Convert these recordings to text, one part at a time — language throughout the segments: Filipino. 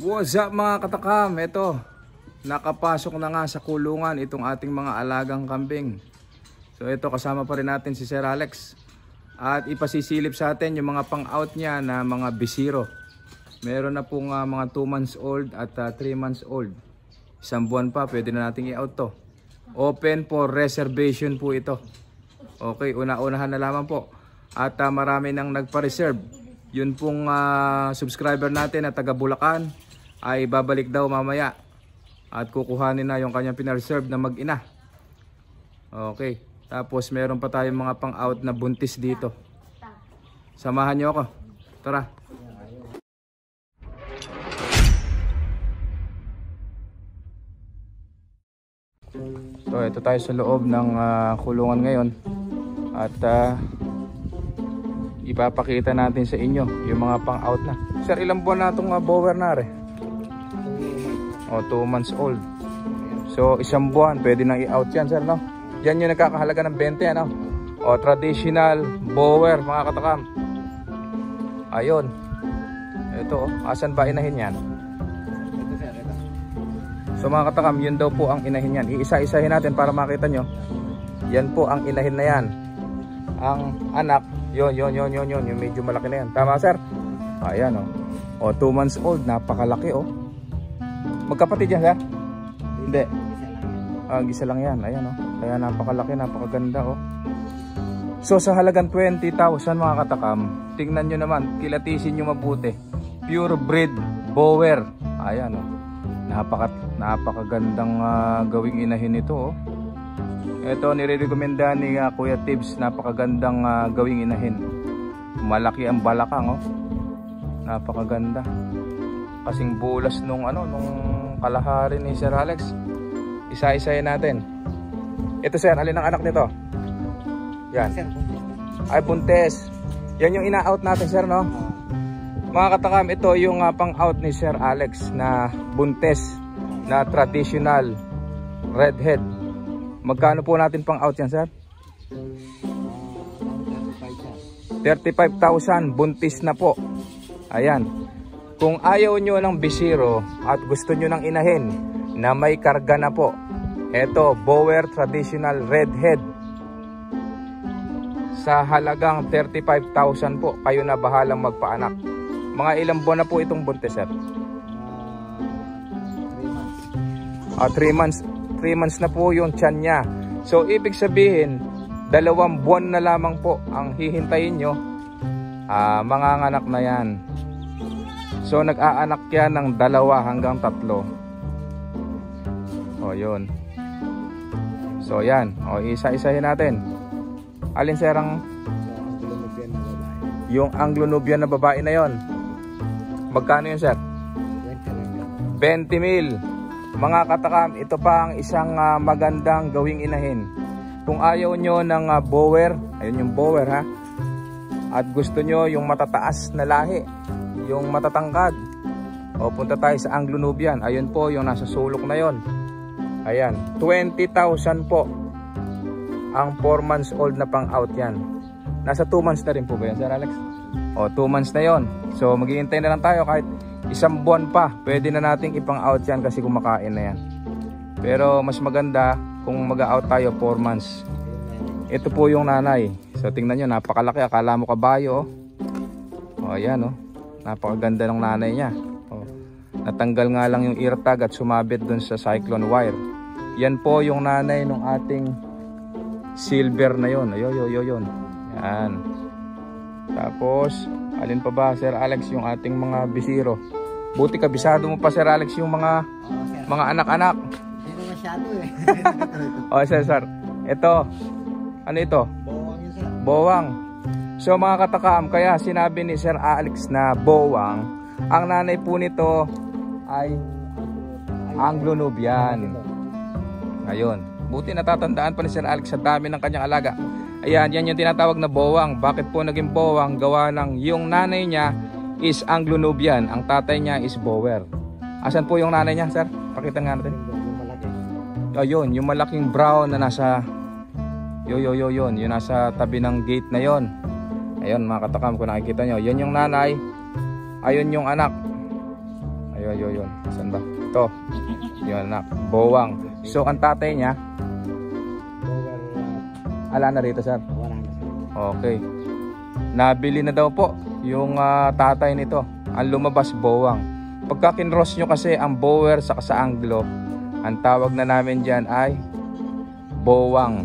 What's up mga katakam? Ito, nakapasok na nga sa kulungan itong ating mga alagang kambing. So ito kasama pa rin natin si Sir Alex. At ipasisilip sa atin yung mga pang-out niya na mga bisiro. Meron na pong uh, mga 2 months old at 3 uh, months old. Isang buwan pa, pwede na nating i-out to. Open for reservation po ito. Okay, una-unahan na lamang po. At uh, marami nang nagpa-reserve. Yun pong uh, subscriber natin na taga Bulacan ay babalik daw mamaya at kukuhanin na yung kanyang pinreserve na mag-ina. Okay. Tapos meron pa tayong mga pang-out na buntis dito. Samahan niyo ako. Tara. So ito tayo sa loob ng uh, kulungan ngayon. At uh, ipapakita natin sa inyo yung mga pang-out na. Sir, ilang buwan na itong uh, bower na rin? O, 2 months old. So, isang buwan, pwede nang i-out yan, sir, no? Yan yung nagkakahalaga ng 20, ano? O, traditional bower, mga katakam. Ayun. Ito, oh. Asan ba inahin yan? So, mga katakam, yun daw po ang inahin yan. Iisa-isahin natin para makita nyo. Yan po ang inahin na yan. Ang anak, yun, yun, yun, yun, yun. Yung medyo malaki na yan. Tama, sir? Ayan, oh. O, 2 months old, napakalaki, oh. Magkapatid yan, sir? Hindi. Ah, gisa lang yan. Ayan, oh. Kaya napakalaki, napakaganda, oh. So, sa halagang 20,000 mga katakam, tingnan nyo naman, kilatisin nyo mabuti. Pure breed bower. Ayan, oh. Napaka, napakagandang uh, gawing inahin ito, oh. Ito, nire-recommenda ni uh, Kuya Tibbs, napakagandang uh, gawing inahin. Malaki ang balakang, oh. Napakaganda. Kasing bulas nung ano, nung kalahari ni Sir Alex. Isa-isayin natin. Ito sir, alin ang anak nito? Yan. Sir, buntis. Ay, buntes. Yan yung ina-out natin sir, no? Mga katakam, ito yung uh, pang-out ni Sir Alex na buntes na traditional redhead. Magkano po natin pang-out yan, sir? Uh, 35,000 buntis na po. Ayan. Kung ayaw nyo ng bisiro at gusto nyo ng inahin na may karga na po, eto, Bower Traditional Redhead. Sa halagang 35,000 po, kayo na bahalang magpaanak. Mga ilang buwan na po itong buntis, sir? uh, 3 months. Uh, 3 months. 3 months na po yung tiyan niya. So, ibig sabihin, dalawang buwan na lamang po ang hihintayin nyo. Uh, mga anak na yan. So nag-aanak yan ng dalawa hanggang tatlo. O yun. So yan. O isa-isahin natin. Alin sir ang yung Anglo-Nubian na babae na yon. Magkano yun sir? 20 mil. Mga katakam, ito pa ang isang uh, magandang gawing inahin. Kung ayaw nyo ng uh, bower, ayun yung bower ha. At gusto nyo yung matataas na lahi yung matatangkad. O punta tayo sa Anglo-Nubian ayun po yung nasa sulok na yon. Ayan 20,000 po. Ang 4 months old na pang out yan. Nasa 2 months na rin po ba yan Sir Alex? O 2 months na yon. So maghihintay na lang tayo kahit isang buwan pa. Pwede na nating ipang out yan kasi kumakain na yan. Pero mas maganda kung mag-out tayo 4 months. Ito po yung nanay. So tingnan nyo napakalaki. Akala mo kabayo oh. o ayan oh napakaganda ng nanay niya. Oh. natanggal nga lang yung ear tag at sumabit dun sa cyclone wire. Yan po yung nanay ng ating silver na yon ayo yo yo yon yan. Tapos alin pa ba Sir Alex yung ating mga bisiro? Buti kabisado mo pa Sir Alex yung mga oh, mga anak-anak. Hindi masyado eh. Oh Sir. Sir ito. Ano ito? Bawang yun sir. Bowang So mga katakam, kaya sinabi ni Sir Alex na bowang, ang nanay po nito ay Anglo-Nubian. Ngayon, buti natatandaan pa ni Sir Alex sa dami ng kanyang alaga. Ayan, yan yung tinatawag na bowang. Bakit po naging bowang? Gawa ng yung nanay niya is Anglo-Nubian, ang tatay niya is bower. Asan po yung nanay niya, sir? Pakita nga natin. yung malaki Oh, yun, yung malaking brown na nasa yo yo yo yun, yung nasa tabi ng gate na yon. Ayun mga katakam kung nakikita nyo. Yan yung nanay. Ayun yung anak. Ayun. Yun, yun, yun. Saan ba? Ito. Yun, anak. Bowang. So, ang tatay niya, uh, ala na rito, sir. Okay. Nabili na daw po yung ah, tatay nito. Ang lumabas bowang. Pagka kinross nyo kasi ang bower sa sa anglo, ang tawag na namin dyan ay bowang.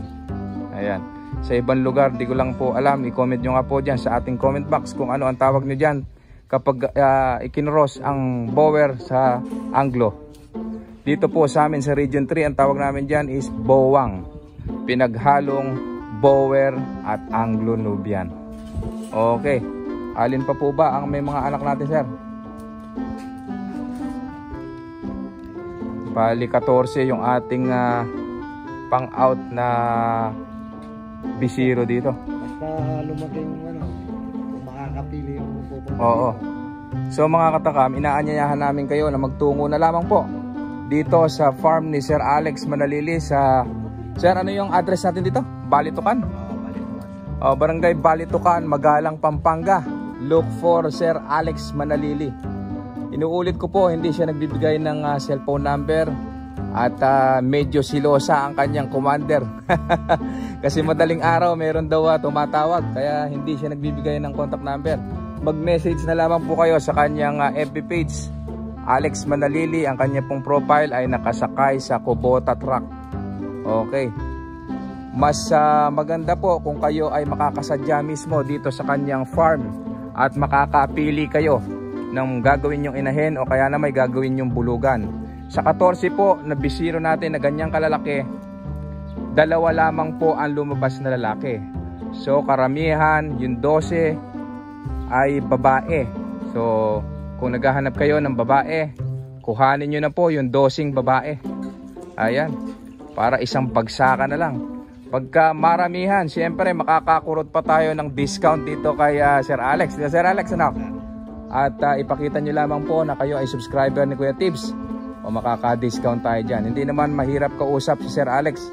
Ayan. Sa ibang lugar, di ko lang po alam. I-comment nyo nga po dyan sa ating comment box kung ano ang tawag nyo dyan kapag ah, ikinross ang bower sa anglo. Dito po sa amin sa Region 3, ang tawag namin dyan is bowang. Pinaghalong bower at anglo-nubian. Okay. Alin pa po ba ang may mga anak natin, sir? Bali 14 yung ating ah, pang-out na bisiro dito. Basta lumaki yung ano, makakapili yung pupunta. Oo. So mga katakam, inaanyayahan namin kayo na magtungo na lamang po dito sa farm ni Sir Alex Manalili sa Sir, ano yung address natin dito? Balitukan. Oo, balik mo. Oh, Barangay Balitukan, Magalang, Pampanga. Look for Sir Alex Manalili. Inuulit ko po, hindi siya nagbibigay ng ah, cellphone number at ah, medyo silosa ang kanyang commander. Kasi madaling araw meron daw ah, tumatawag kaya hindi siya nagbibigay ng contact number. Mag-message na lamang po kayo sa kanyang ah, FB page. Alex Manalili, ang kanya pong profile ay nakasakay sa Kubota truck. Okay. Mas ah, maganda po kung kayo ay makakasadya mismo dito sa kanyang farm at makakapili kayo ng gagawin yung inahin o kaya na may gagawin yung bulugan. Sa 14 po na natin na ganyang kalalaki, dalawa lamang po ang lumabas na lalaki. So karamihan, yung 12 ay babae. So kung naghahanap kayo ng babae, kuhanin nyo na po yung dosing babae. Ayan, para isang bagsakan na lang. Pagka maramihan, siyempre makakakurot pa tayo ng discount dito kay ah, Sir Alex. Di ba, Sir Alex, ano? At ah, ipakita nyo lamang po na kayo ay subscriber ni Kuya Tibbs o makaka-discount tayo dyan. Hindi naman mahirap kausap si Sir Alex.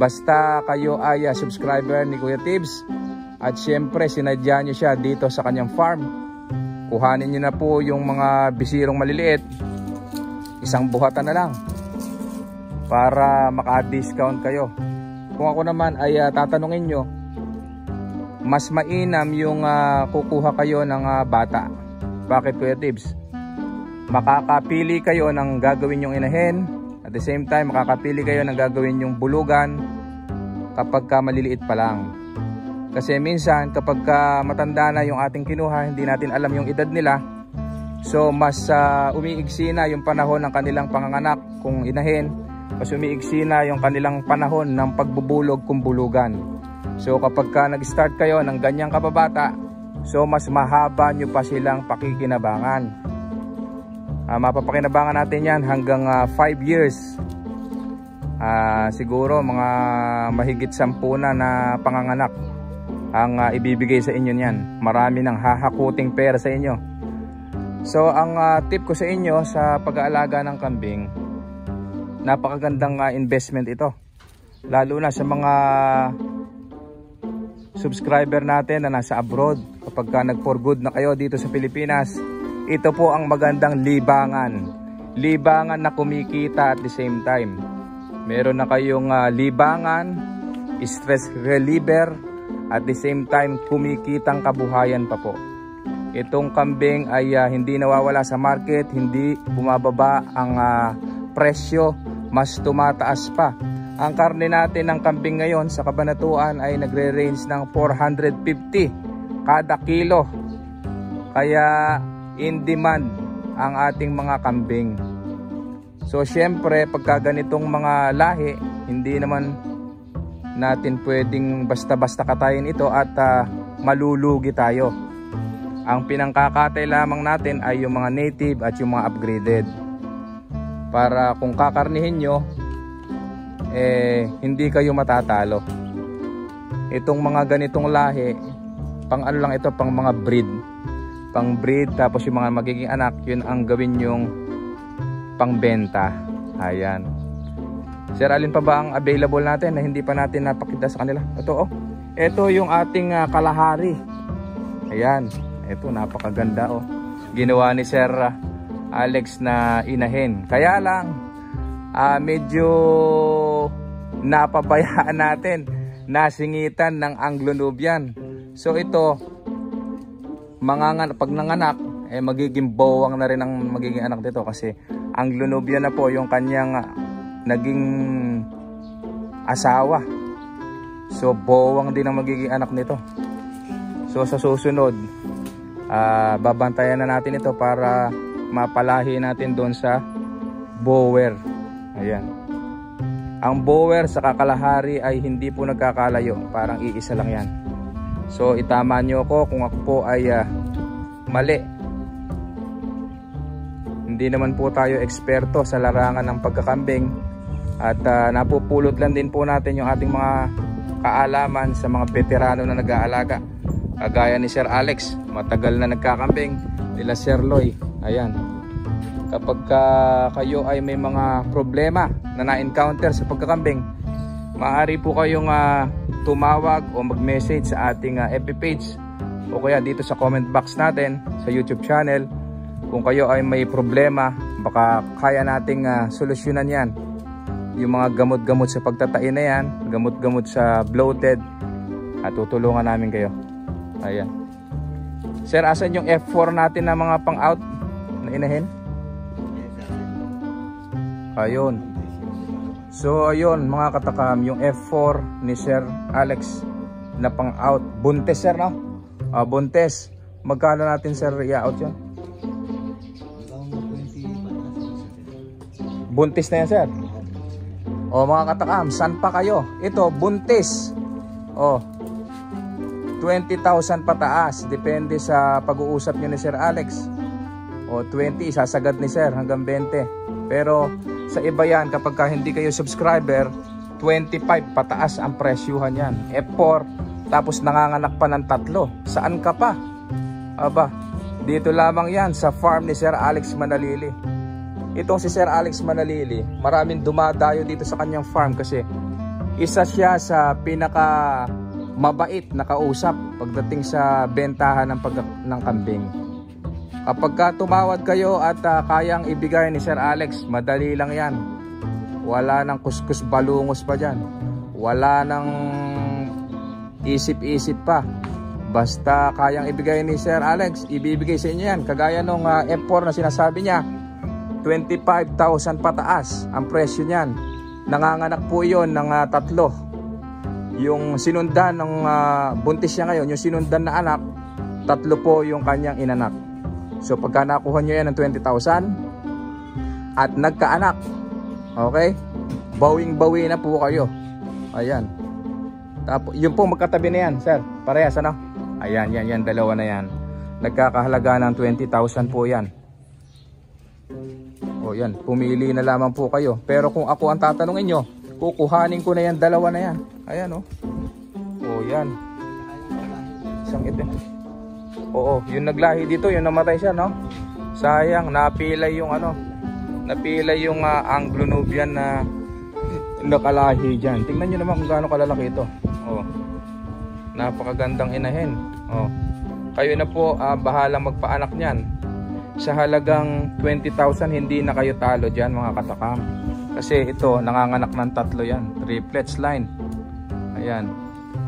Basta kayo ay ah, subscriber ni Kuya Tibbs at siyempre sinadya nyo siya dito sa kanyang farm. Kuhanin nyo na po yung mga bisirong maliliit. Isang buhatan na lang para maka-discount kayo. Kung ako naman ay ah, tatanungin nyo, mas mainam yung ah, kukuha kayo ng ah, bata. Bakit Kuya Tibbs? Makakapili kayo ng gagawin yung inahin. At the same time, makakapili kayo ng gagawin yung bulugan kapag ka maliliit pa lang. Kasi minsan kapag ka matanda na yung ating kinuha, hindi natin alam yung edad nila. So mas ah, umiigsi na yung panahon ng kanilang panganganak kung inahin. Mas umiigsi na yung kanilang panahon ng pagbubulog kung bulugan. So kapag ka nag-start kayo ng ganyang kababata, so mas mahaba nyo pa silang pakikinabangan. Ah, mapapakinabangan natin yan hanggang 5 years. Ah, siguro mga mahigit sampu na na panganganak ang ah, ibibigay sa inyo niyan. Marami ng hahakuting pera sa inyo. So ang ah, tip ko sa inyo sa pag-aalaga ng kambing, napakagandang ah, investment ito. Lalo na sa mga subscriber natin na nasa abroad. Kapag ka nag-for good na kayo dito sa Pilipinas, ito po ang magandang libangan. Libangan na kumikita at the same time. Meron na kayong ah, libangan, stress reliever, at the same time kumikitang kabuhayan pa po. Itong kambing ay ah, hindi nawawala sa market, hindi bumababa ang ah, presyo, mas tumataas pa. Ang karne natin ng kambing ngayon sa kabanatuan ay nagre-range ng 450 kada kilo. Kaya in demand ang ating mga kambing. So syempre pagka ganitong mga lahi, hindi naman natin pwedeng basta-basta katayin ito at ah, malulugi tayo. Ang pinangkakatay lamang natin ay yung mga native at yung mga upgraded. Para kung kakarnihin nyo, eh hindi kayo matatalo. Itong mga ganitong lahi, pang ano lang ito, pang mga breed. Pang breed, tapos yung mga magiging anak, yun ang gawin yung pangbenta. Ayan. Sir, alin pa ba ang available natin na hindi pa natin napakita sa kanila? Ito oh. Ito yung ating ah, kalahari. Ayan. Ito napakaganda oh. Ginawa ni Sir ah, Alex na inahin. Kaya lang, ah, medyo napabayaan natin nasingitan ng Anglo-Nubian. So ito, mangangan, pag nanganak, eh magiging bowang na rin ang magiging anak dito kasi Anglo-Nubian na po yung kanyang ah, naging asawa. So bowang din ang magiging anak nito. So sa susunod, ah, babantayan na natin ito para mapalahi natin doon sa bower. Ayan. Ang bower sa kakalahari ay hindi po nagkakalayo. Parang iisa lang yan. So itama nyo ako kung ako po ay ah, mali. Hindi naman po tayo eksperto sa larangan ng pagkakambing. At ah, napupulot lang din po natin yung ating mga kaalaman sa mga veterano na nag-aalaga. Kagaya ni Sir Alex, matagal na nagkakambing. Nila Sir Loy, ayan. Kapag ka kayo ay may mga problema na na-encounter sa pagkakambing, maaari po kayong ah, tumawag o mag-message sa ating ah, FB page o kaya dito sa comment box natin sa YouTube channel. Kung kayo ay may problema, baka kaya nating ah, solusyonan yan. Yung mga gamot-gamot sa pagtatain na yan, gamot-gamot sa bloated, at tutulungan namin kayo. Ayan. Sir, asan yung F4 natin na mga pang-out na inahin? Ayun. So ayun mga katakam, yung F4 ni Sir Alex na pang-out. Buntes sir no? Ah, buntes. Magkano natin sir i-out yun? Buntis na yan sir. O mga katakam, saan pa kayo? Ito, buntis. O, 20,000 pataas. Depende sa pag-uusap nyo ni Sir Alex. O, 20, sasagad ni Sir hanggang 20. Pero sa iba yan, kapag ka hindi kayo subscriber, 25 pataas ang presyuhan yan. F4, tapos nanganganak pa ng tatlo. Saan ka pa? Aba, dito lamang yan sa farm ni Sir Alex Manalili. Itong si Sir Alex Manalili, maraming dumadayo dito sa kanyang farm kasi isa siya sa pinaka mabait na kausap pagdating sa bentahan ng, pag ng kambing. Kapag ka tumawad kayo at ah, kayang ibigay ni Sir Alex, madali lang yan. Wala nang kuskus balungos pa dyan. Wala nang isip-isip pa. Basta kayang ibigay ni Sir Alex, ibibigay sa inyo yan. Kagaya nung ah, F4 na sinasabi niya, 25,000 pataas ang presyo niyan. Nanganganak po yon ng ah, tatlo. Yung sinundan ng ah, buntis niya ngayon, yung sinundan na anak, tatlo po yung kanyang inanak. So pagka nakuha nyo yan ng 20,000 at nagkaanak, okay? Bawing-bawi na po kayo. Ayan. Tapos, yun po magkatabi na yan, sir. Parehas ano? Ayan, yan, yan, dalawa na yan. Nagkakahalaga ng 20,000 po yan. O yan, pumili na lamang po kayo. Pero kung ako ang tatanungin nyo, kukuhanin ko na yan, dalawa na yan. Ayan o. O yan. Isang itim. Oo, yung naglahi dito, yung namatay siya, no? Sayang, napilay yung ano, napilay yung uh, Anglo-Nubian na nakalahi dyan. Tingnan nyo naman kung gaano kalalaki ito. Oh. Napakagandang inahin. Oh. Kayo na po ah, bahalang magpaanak niyan. Sa halagang 20,000 hindi na kayo talo dyan mga katakam. Kasi ito nanganganak ng tatlo yan. Triplets line. Ayan.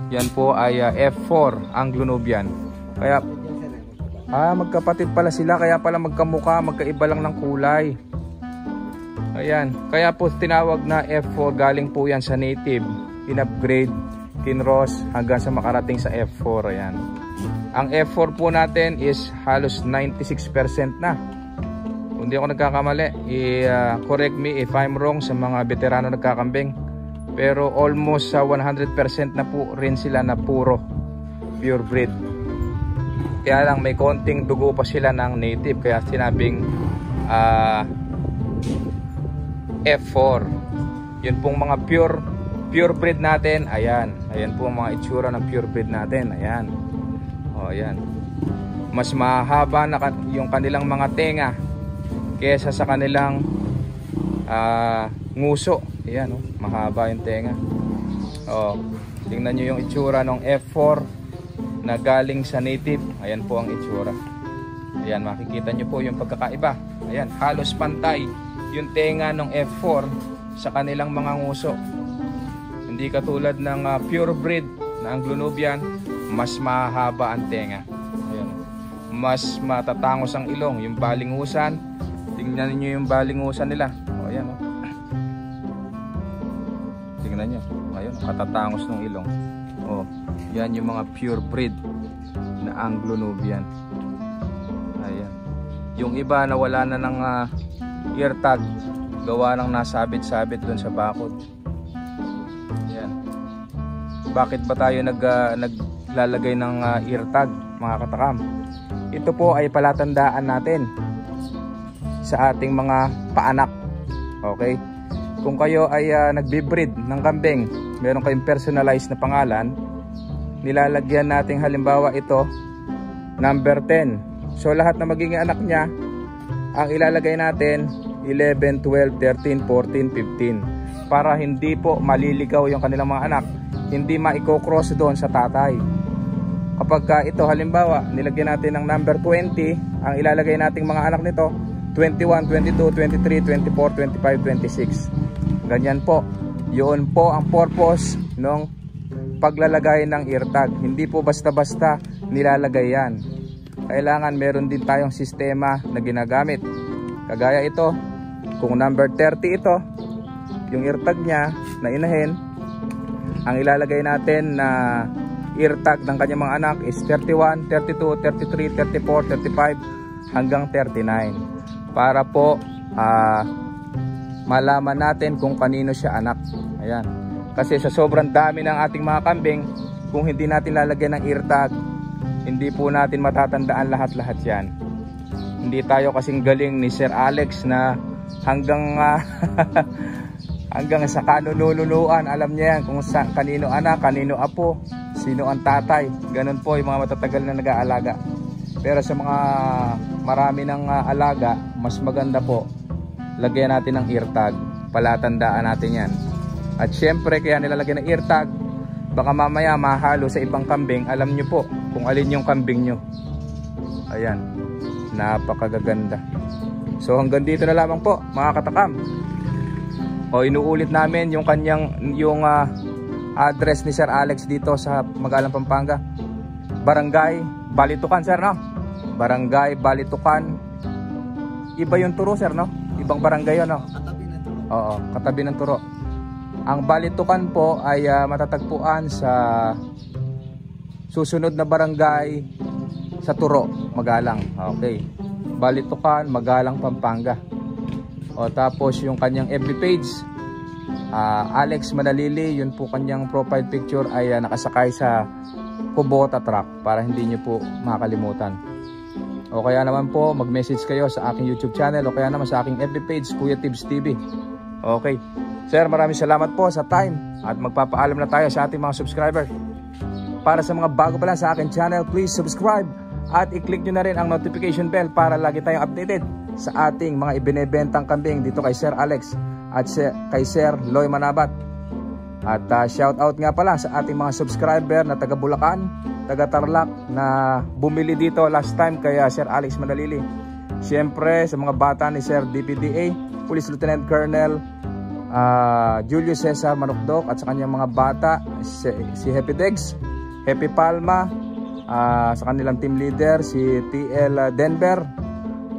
Yan po ay ah, F4 Anglo-Nubian. Kaya. Ah, magkapatid pala sila kaya pala magkamukha, magkaiba lang ng kulay. Ayan, kaya po tinawag na F4 galing po yan sa native. In-upgrade, kinross hanggang sa makarating sa F4. Ayan. Ang F4 po natin is halos 96% na. Kung di ako nagkakamali, i-correct me if I'm wrong sa mga veterano nagkakambing. Pero almost sa 100% na po rin sila na puro pure breed. Kaya lang may konting dugo pa sila ng native kaya sinabing ah, F4. Yun pong mga pure pure breed natin. Ayan. Ayan po ang mga itsura ng pure breed natin. Ayan. O, ayan. Mas mahaba na yung kanilang mga tenga kesa sa kanilang ah, nguso. Ayan, oh, mahaba yung tenga. Oh, tingnan nyo yung itsura ng F4 na galing sa native. Ayan po ang itsura. Ayan, makikita nyo po yung pagkakaiba. Ayan, halos pantay yung tenga ng F4 sa kanilang mga nguso. Hindi katulad ng uh, pure breed na Anglo-Nubian, mas mahaba ang tenga. Ayan. Mas matatangos ang ilong, yung balingusan. Tingnan niyo yung balingusan nila. O, ayan, oh. Tingnan niyo. Ayun, katatangos ng ilong. Oh, yan yung mga pure breed na Anglo-Nubian. Ayan. Yung iba na wala na ng uh, ear tag, gawa ng nasabit-sabit doon sa bakod. Ayan. Bakit ba tayo nag, uh, naglalagay ng uh, ear tag, mga katakam? Ito po ay palatandaan natin sa ating mga paanak. Okay? Kung kayo ay uh, nagbe-breed ng kambing, meron kayong personalized na pangalan, nilalagyan natin halimbawa ito, number 10. So lahat na magiging anak niya, ang ilalagay natin 11, 12, 13, 14, 15 para hindi po maliligaw yung kanilang mga anak hindi maiko-cross doon sa tatay kapag uh, ito halimbawa nilagyan natin ng number 20 ang ilalagay nating mga anak nito 21, 22, 23, 24, 25, 26 ganyan po. Yun po ang purpose ng paglalagay ng ear tag hindi po basta-basta nilalagay yan. Kailangan meron din tayong sistema na ginagamit. Kagaya ito kung number 30 ito yung ear tag nya na inahin ang ilalagay natin na ear tag ng kanyang mga anak is 31, 32, 33, 34, 35 hanggang 39 para po uh, malaman natin kung kanino siya anak. Ayan. Kasi sa sobrang dami ng ating mga kambing, kung hindi natin lalagyan ng ear tag, hindi po natin matatandaan lahat-lahat yan. Hindi tayo kasing galing ni Sir Alex na hanggang uh, hanggang sa kanunulunuan, alam niya yan kung sa, kanino anak, kanino apo, sino ang tatay. Ganun po yung mga matatagal na nag-aalaga. Pero sa mga marami ng uh, alaga, mas maganda po lagyan natin ng ear tag. Palatandaan natin yan. At syempre kaya nilalagyan ng ear tag baka mamaya mahalo sa ibang kambing. Alam nyo po kung alin yung kambing nyo. Ayan. Napakagaganda. So hanggang dito na lamang po mga katakam. O inuulit namin yung kanyang yung uh, address ni Sir Alex dito sa Magalang Pampanga Barangay Balitukan sir no Barangay Balitukan iba yung turo sir no ibang barangay yun, no? Katabi ng turo. Oo, katabi ng turo. Ang balitukan po ay uh, matatagpuan sa susunod na barangay sa Turo, Magalang. Okay. Balitukan, Magalang, Pampanga. O tapos yung kanyang FB page, uh, Alex Manalili, yun po kanyang profile picture ay uh, nakasakay sa Kubota truck para hindi nyo po makalimutan. O kaya naman po mag-message kayo sa aking YouTube channel o kaya naman sa aking FB page Kuya Tibbs TV. Okay. Sir, maraming salamat po sa time at magpapaalam na tayo sa ating mga subscriber. Para sa mga bago pa lang sa aking channel, please subscribe at i-click nyo na rin ang notification bell para lagi tayong updated sa ating mga ibinebentang kambing dito kay Sir Alex at kay Sir Loy Manabat. At uh, shout out nga pala sa ating mga subscriber na taga Bulacan, taga Tarlac na bumili dito last time kaya Sir Alex Madalili. Siyempre sa mga bata ni Sir DPDA, Police Lieutenant Colonel uh, Julius Cesar Manukdok at sa kanyang mga bata si, si Happy Degs, Happy Palma, uh, sa kanilang team leader si TL Denver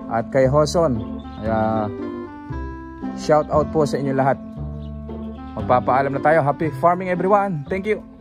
at kay Hoson. Uh, shout out po sa inyo lahat. Magpapaalam na tayo. Happy farming everyone. Thank you.